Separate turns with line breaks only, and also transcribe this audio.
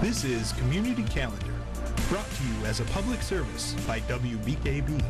This is Community Calendar, brought to you as a public service by WBKB.